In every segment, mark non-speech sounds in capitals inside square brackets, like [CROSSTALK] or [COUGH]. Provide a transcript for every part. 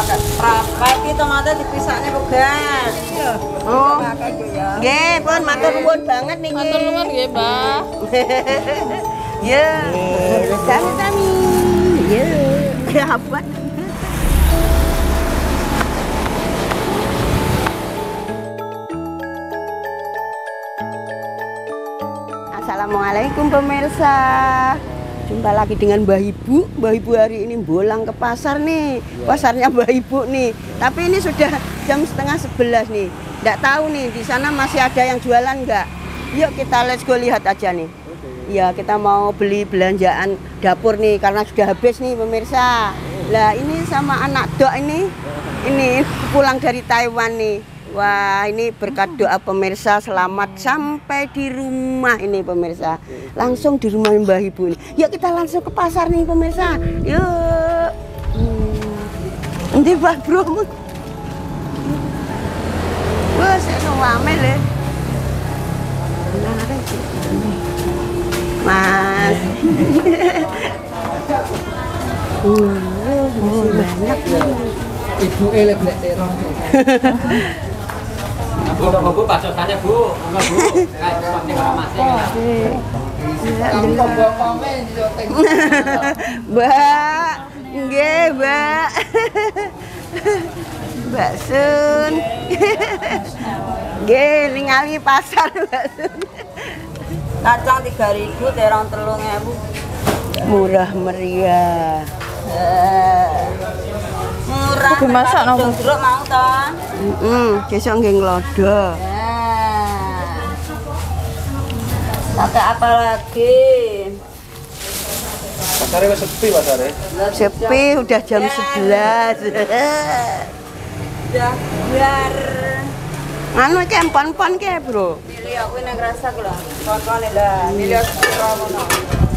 pakai prapet iki tomate dipisahne pegan. Oh. Nggih, pun matur nuwun banget niki. Matur nuwun nggih, Mbah. Ya. Sami-sami. Ya. Apa? Assalamualaikum pemirsa Jumpa lagi dengan Mbah Ibu. Mbah Ibu hari ini bolang ke pasar nih. Pasarnya Mbah Ibu nih. Tapi ini sudah jam setengah sebelas nih. Nggak tahu nih di sana masih ada yang jualan nggak? Yuk kita let's go lihat aja nih. Ya kita mau beli belanjaan dapur nih Karena sudah habis nih pemirsa. Lah ini sama anak dok ini. Ini pulang dari Taiwan nih Wah ini berkat doa pemirsa selamat sampai di rumah ini pemirsa. Langsung di rumah Mbah Ibu ini. Yuk kita langsung ke pasar nih pemirsa. Yuk. Hmm. Ini Mbah Bro Wah saya rame le Menarik Mas. [LAUGHS] Uh, masih banyak. Ibu elek nek terong. [LAUGHS] Bu, bu, bu, pasokannya bu, bu, kayak seperti. Mbak, nggih, Mbak. Mbak Sun. Nggih, ningali pasar Mbak Sun. Kacang 3000, terong 3000. Murah meriah. Murah. Kudu masak nopo? Jeruk mau to? Heeh, besok nggih nglodo. Eh. Pakai apa lagi? Pasare wis sepi pasare. Sepi udah jam 11. Udah biar Anu iki empon-empon ki, Bro. milih aku nek rasa ku lho. Kon-kon lah, milih sepiro ngono.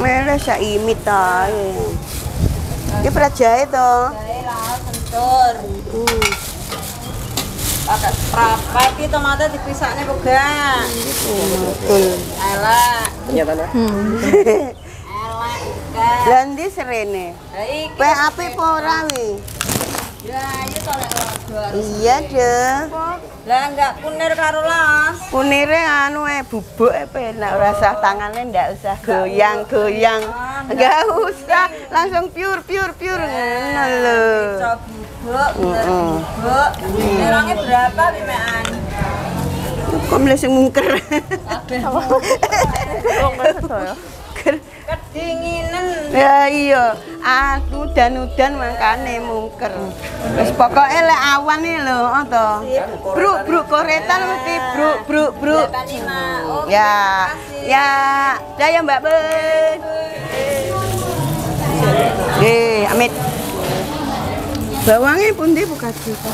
Mele saimi ta. Iki prajae to. Kae lah Hmm. Pakai prapet iki tomate dipisahne pegan. Betul. Elek. Nyatane. Elek kan. Lah ndi serene? Lah iki. Pe apik apa ora wi? Ya, iya to lek lodo. Iya, deh. Lah enggak kunir karo las. Punire anu eh bubuk eh penak ora usah tangannya ndak usah goyang-goyang. Enggak usah, langsung pure pure pure ngono lho. Bener Heeh. bubuk. Terongnya berapa pimekan? Kok sing mungker. Wong sedaya. Kedinginan. Ya iya, aku udan-udan makane mungker. Wis pokoke lek awan iki lho, oh to. Bruk bruk koretan mesti bruk bruk bruk. Ya, ya, ya ya Mbak Ben. Nggih. Bawangnya pun dia buka juga.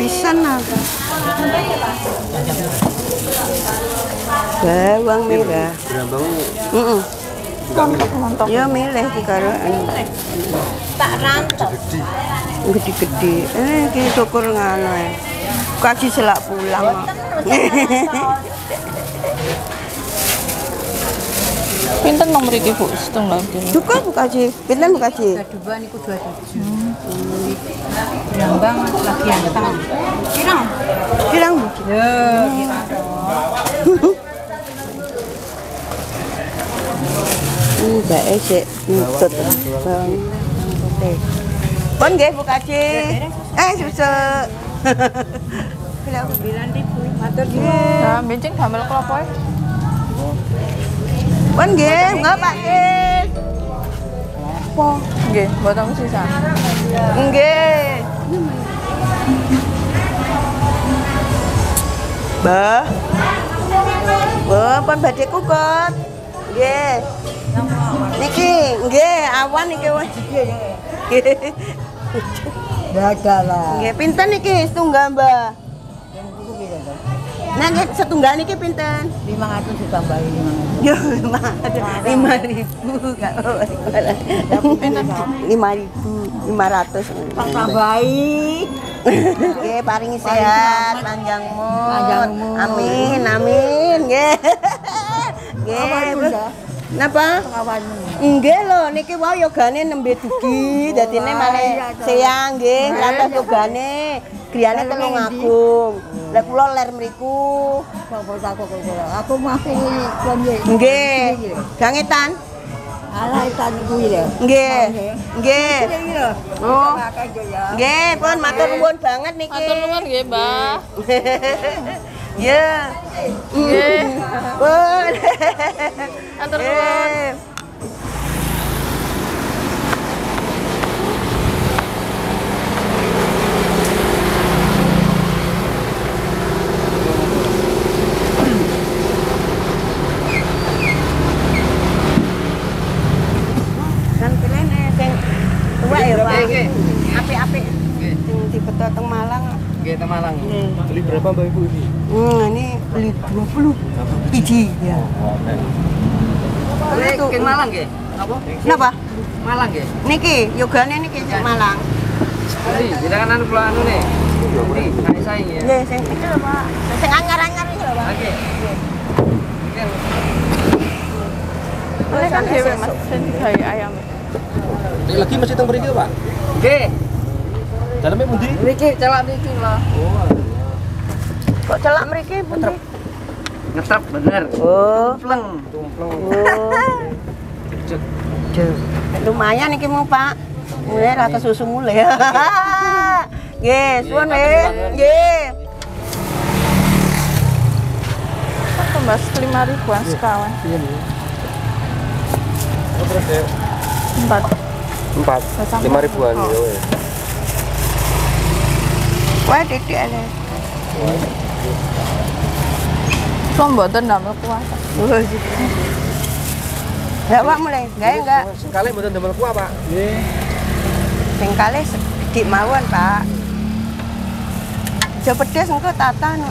Pisan lah. Bawang merah. Brambang Heeh. Montok-montok. Ya milih di karo tak rantok. gede-gede. Eh, iki tukur ngono. Kaji selak pulang. [LAUGHS] Pinten nomor iki, Bu? Setunggal kene. Cukup Bu Kaji. Pinten Bu Kaji? Dua niku dua tujuh. Brambang lagi yang tengah. Kirang. Kirang Bu. Ya. Hmm, Mbak Ece nutut bang. Pun nggih Bu Kaji. Eh susu. [LAUGHS] Bila Sembilan ribu. Matur Nah, bencing damel klopo e. Pun nggih, enggak Pak nggih. Apa? Nggih, mboten sisa. Nggih. Mbah. Mbah, pun badhe kukut. Nggih. Niki, nggih, awan niki wis. Dadah lah. Nggih, pinten niki setunggal, Mbah? Nah, nggih, setunggal niki pinten? Lima ratus ditambahin lima ratus. Ya, lima, lima ribu, nggak lima ribu, lima ratus. Tambahin. Oke, paringi sehat, panjang umur. Amin, amin. Nggih. Nggih, Bu. Napa? Nggih lho, niki wae yogane nembe dugi, dadine malih siang nggih, lantas yogane griyane telung agung. Lah kula ler mriku. Aku masih ini Nggih. Gangetan. Alah ikan kuwi lho. Nggih. Nggih. Oh. Pakai aja ya. Nggih, pun matur nuwun banget niki. Matur nuwun nggih, Mbah. Ya. Nggih. Pun. Matur nuwun. Eh. Kan pilihne sing tuwa ya, Pak. Apik-apik. Sing teng Malang. Kita Malang. Nggih. Beli berapa Mbak Ibu ini? Hmm, ini beli 20 biji ya. Beli Itu. ke Malang nggih? Apa? Napa? Malang nggih. Niki, yogane niki sing Malang. Beli, kan anu kula anu nih. Ini saing ya. Nggih, sing iki lho, Pak. Sing anyar-anyar iki lho, Pak. Oke. Kan Ini kan dhewe Mas, sing gawe ayam. Ini lagi masih teng mriki, Pak. Nggih. Daleme pundi? Niki celak niki lah. Kok celak mriki pundi? Ngetrap bener. Oh. Pleng, tumpleng. Oh. Lumayan iki mu, Pak. Mulai ra kesusu mulai. [LAUGHS] Nggih, suwun nggih. Nggih. Tembas 5 ribuan sekawan. Terus ya. Empat. Empat. Lima ribuan. Oh. ya wes. Wah, titik ale. Kok mboten ndamel kuasa. Oh, Ya, Pak mulai. Enggak, enggak. Sekali mboten damel kuah, Pak. Sing kalih sedik mawon, Pak. Aja pedes engko tata no.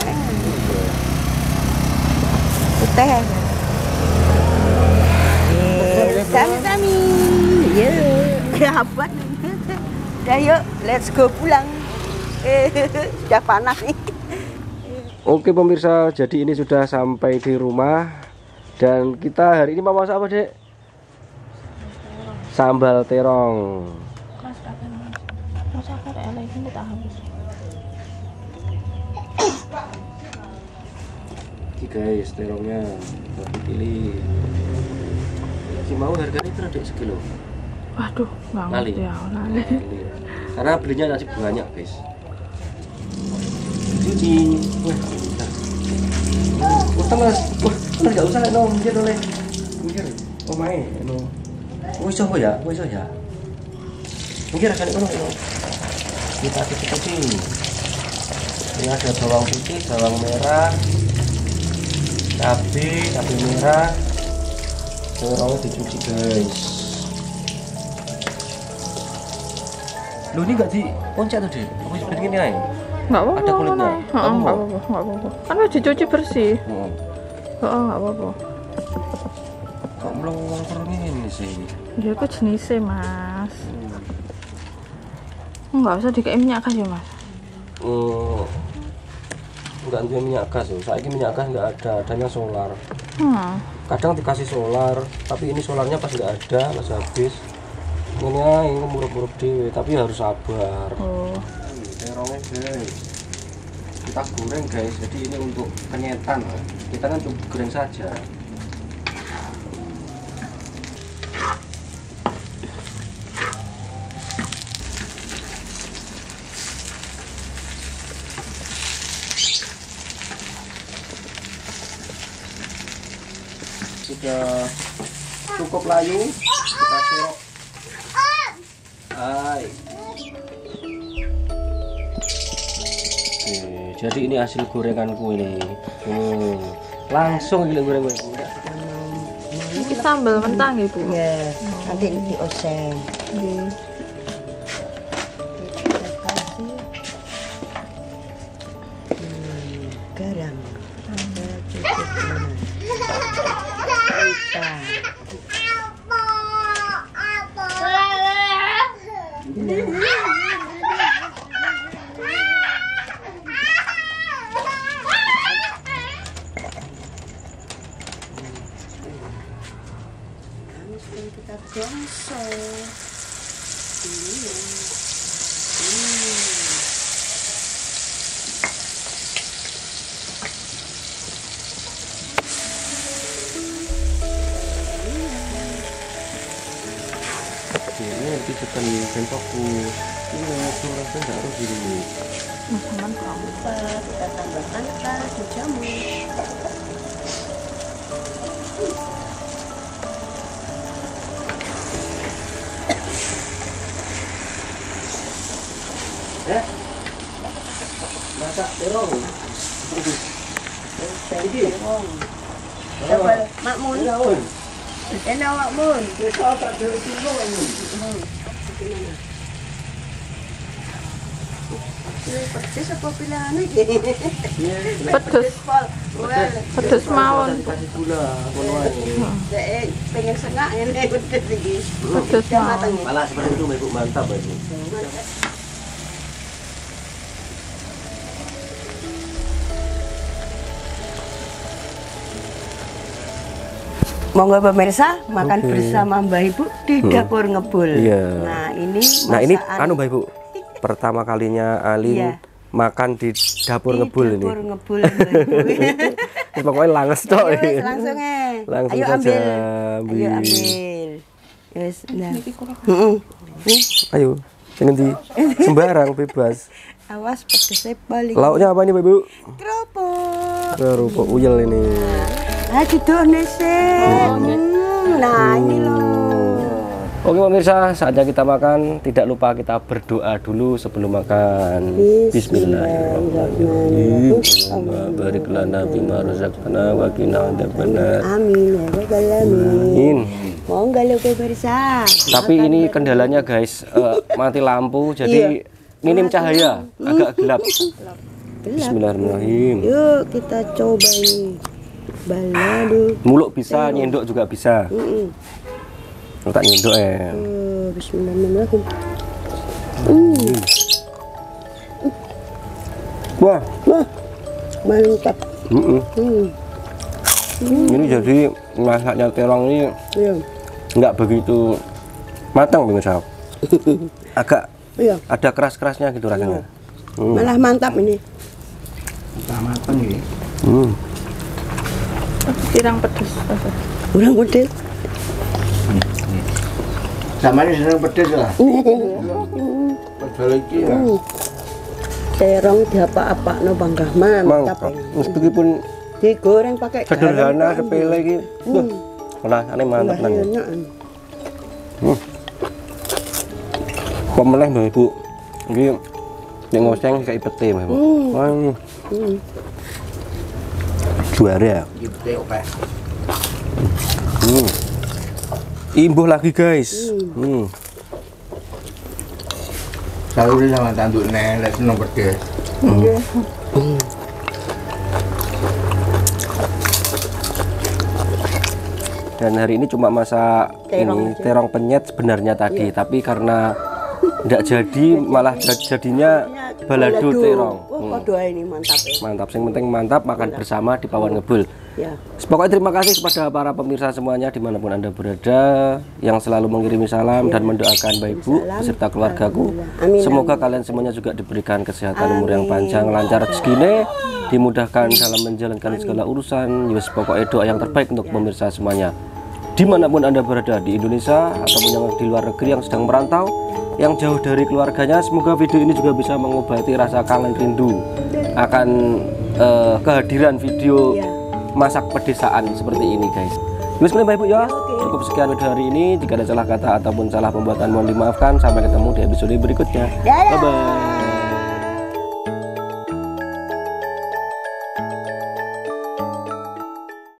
Putih aja. Sami-sami. Yuk. Abad. Dah yuk, let's go pulang. Eh, [LAUGHS] sudah panas nih. Oke pemirsa, jadi ini sudah sampai di rumah dan kita hari ini mau masak apa, Dek? Sambal terong. Apa. Ini guys, terongnya kita pilih. Si mau harganya itu ada sekilo. Waduh, enggak Lali. ngerti ya. Lali. Lali. Karena belinya nasi banyak, guys. Cuci. Wah. Wah, mas. Wah, mas nggak usah, no. Mikir oleh. Mikir. Oh, main. No. Wah, iso ya? Wah, iso ya. Mikir akan itu, no. Kita cuci-cuci. Ini ada bawang putih, bawang merah, cabai, cabai merah. Terongnya dicuci, guys. Lu ini nggak diponcet tuh, Dek? Apa seperti ini aja? Enggak apa-apa. Ada kulitnya? Nggak apa-apa? enggak apa-apa. Kan udah dicuci bersih. Oh, Heeh, enggak apa-apa. kok melong-melong ini sih? Ya itu jenisnya, Mas. Enggak usah dikasih minyak gas ya, Mas. Hmm, nggak ada minyak gas loh. Saya minyak gas nggak ada, adanya solar. Hmm. Kadang dikasih solar, tapi ini solarnya pas nggak ada, pas habis. Ini aja, ini murup-murup dewe, tapi harus sabar. Oh. Terongnya guys, kita goreng guys. Jadi ini untuk penyetan. Kita kan untuk goreng saja. Sudah cukup layu, kita serok. Hai. Oke, jadi ini hasil gorenganku ini. Hmm, langsung gila goreng goreng. Ini sambal mentah nggih, Bu. Ya, nanti dioseng. Nggih. Kita gosok. Ini. ini nanti tekan ini nggak harus gini Apa, kita tambahkan kaldu jamur. masak terong Terong. Coba makmun. Enak makmun. Pedes apa pilihan? [LAUGHS] Pedes. Pedes mawon. ae. Dek, pengen sengak [LAUGHS] ini pedes. Pedes mawon. malah seperti itu ibu mantap Monggo pemirsa makan Oke. bersama Mbak Ibu di dapur ngebul. Iya. Nah ini nah ini anu mbak ibu pertama kalinya Alin Iya. makan di dapur di ngebul ini Dapur ngebul Mbak Ibu. [LAUGHS] Ini pokoknya langes toh Ayo, ini. wes, langsung eh. Langsung Ayo saja, ambil. Ayo ambil. Yes, nah. Heeh. Nih, ayo endi sembarang bebas awas pedesnya balik. lauknya apa nih mbak ibu Kerupuk. kerupuk uyel ini Ah, gitu Nese. Hmm, Nah, ini loh. Oke pemirsa, saatnya kita makan. Tidak lupa kita berdoa dulu sebelum makan. Bismillahirrahmanirrahim. Barik lana bima razaqtana wa qina adzabannar. Amin ya. Amin. Monggo lho pemirsa. Tapi ini kendalanya guys, eh, mati lampu jadi minim cahaya, agak. Gelap. Bismillahirrahmanirrahim. Yuk kita coba ini. Balado. Muluk bisa, nyendok juga bisa. Mm Tak nyendok ya. Oh, Bismillahirrahmanirrahim. Hmm. Wah, Wah, mantap. mm-mm. Hmm. ini jadi masaknya terong ini Iya. nggak begitu matang pemirsa. [LAUGHS] Agak Iya. ada keras-kerasnya gitu rasanya. Hmm. Malah mantap ini. Udah mateng ya. Hmm. Tirang pedes. Kurang pedes. Sama ini seneng pedes lah. Padahal iki ya. Hmm. Terong diapa-apa no Bang Rahman. Meskipun Digoreng pakai sederhana, sepele gitu. Wah, Nah, ini mantap Lah, nanti. enak. Pemeleh Mbak Ibu. Ini yang ngoseng kayak pete Mbak Ibu. Wah, ini Hmm. Juara. Gitu teh oke. Hmm. Imbuh lagi guys. Hmm. Selalu sama tanduk nenek seneng pedes. Dan hari ini cuma masak Terong ini aja. terong penyet sebenarnya tadi, tapi karena tidak jadi malah jadinya balado terong. Oh, Hmm. ini mantap ya. Mantap, yang penting mantap makan bersama di Pawon Ngebul. Ya. Pokoknya terima kasih kepada para pemirsa semuanya di mana pun anda berada yang selalu mengirimi salam dan mendoakan Mbak Ibu beserta keluargaku. Amin, Semoga kalian semuanya juga diberikan kesehatan umur yang panjang, lancar rezekinya, dimudahkan dalam menjalankan segala urusan. Yus pokoknya doa yang terbaik untuk pemirsa semuanya. Di mana pun anda berada di Indonesia ataupun yang di luar negeri yang sedang merantau, yang jauh dari keluarganya, semoga video ini juga bisa mengobati rasa kangen rindu akan eh, kehadiran video Iya. masak pedesaan seperti ini guys. Yus Bapak Ibu ya. Cukup sekian video hari ini. Jika ada salah kata ataupun salah pembuatan mohon dimaafkan. Sampai ketemu di episode berikutnya. Bye bye